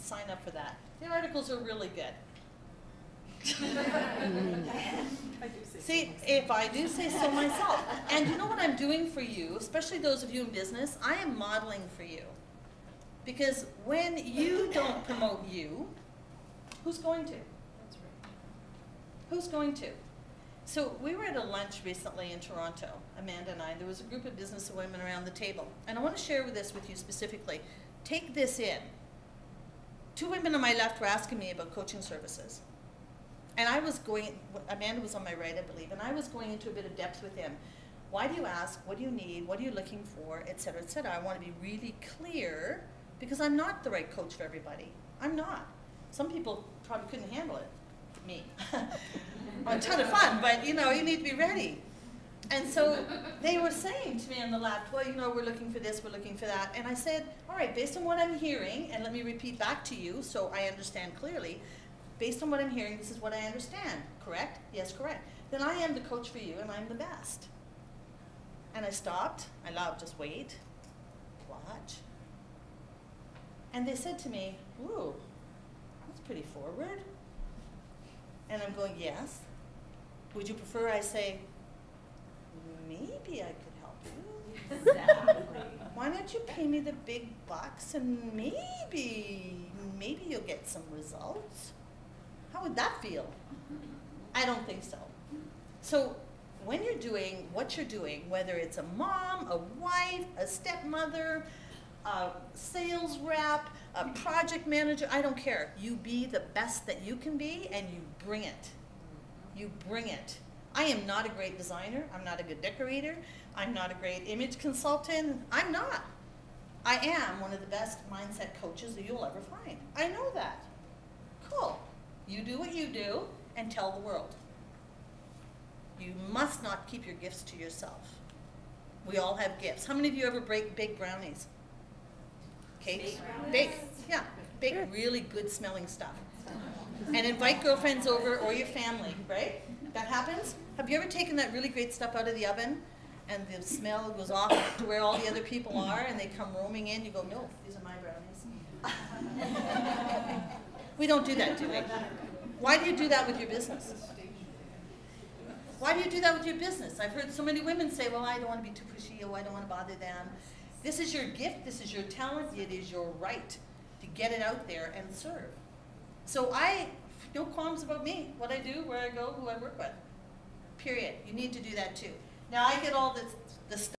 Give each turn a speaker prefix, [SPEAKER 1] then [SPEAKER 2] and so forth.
[SPEAKER 1] sign up for that. The articles are really good. Mm. See, if I do say so myself. And you know what I'm doing for you, especially those of you in business? I am modeling for you. Because when you don't promote you, who's going to? Who's going to? So we were at a lunch recently in Toronto, Amanda and I. There was a group of business women around the table. And I want to share with this with you specifically. Take this in. Two women on my left were asking me about coaching services. And I was going, Amanda was on my right, I believe, and I was going into a bit of depth with him. Why do you ask? What do you need? What are you looking for? Et cetera, et cetera. I want to be really clear because I'm not the right coach for everybody. I'm not. Some people probably couldn't handle it. Me. a ton of fun, but you know, you need to be ready. And so they were saying to me on the left, well, you know, we're looking for this, we're looking for that. And I said, all right, based on what I'm hearing, and let me repeat back to you so I understand clearly, based on what I'm hearing, this is what I understand. Correct? Yes, correct. Then I am the coach for you, and I'm the best. And I stopped. I love just wait, watch. And they said to me, ooh, that's pretty forward. And I'm going, yes. Would you prefer I say, maybe I could help you?
[SPEAKER 2] Exactly.
[SPEAKER 1] Why don't you pay me the big bucks and maybe, maybe you'll get some results? How would that feel? I don't think so. So when you're doing what you're doing, whether it's a mom, a wife, a stepmother, a sales rep, a project manager, I don't care. You be the best that you can be and you bring it. You bring it. I am not a great designer. I'm not a good decorator. I'm not a great image consultant. I'm not. I am one of the best mindset coaches that you'll ever find. I know that. Cool. You do what you do and tell the world. You must not keep your gifts to yourself. We all have gifts. How many of you ever break bake brownies? Cakes? Bake. Yeah. Bake really good smelling stuff. And invite girlfriends over or your family, right? That happens? Have you ever taken that really great stuff out of the oven and the smell goes off to where all the other people are and they come roaming in? You go, no, these are my brownies. we don't do that, do we? Why do you do that with your business? Why do you do that with your business? I've heard so many women say, well, I don't want to be too pushy, oh, I don't want to bother them. This is your gift, this is your talent, it is your right to get it out there and serve. So I, no qualms about me, what I do, where I go, who I work with. Period. You need to do that too. Now I get all this, the stuff